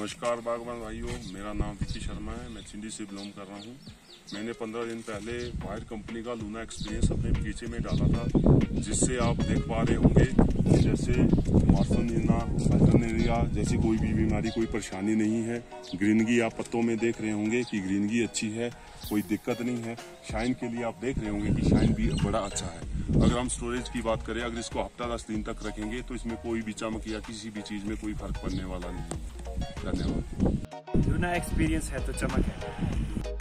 नमस्कार, बागवान भाइयों। मेरा नाम विकी शर्मा है। मैं चिंडी से बिलोंग कर रहा हूँ। मैंने पंद्रह दिन पहले वायर कंपनी का लूना एक्सपीरियंस अपने बगीचे में डाला था, जिससे आप देख पा रहे होंगे जैसे मार्सनिना एरिया जैसी कोई भी बीमारी, कोई परेशानी नहीं है। ग्रीनगी आप पत्तों में देख रहे होंगे कि ग्रीनगी अच्छी है, कोई दिक्कत नहीं है। शाइन के लिए आप देख रहे होंगे कि शाइन भी बड़ा अच्छा है। अगर हम स्टोरेज की बात करें, अगर इसको हफ़्ता दस दिन तक रखेंगे तो इसमें कोई भी चमक या किसी भी चीज़ में कोई फ़र्क पड़ने वाला नहीं है। धन्यवाद। एक्सपीरियंस है तो चमक है।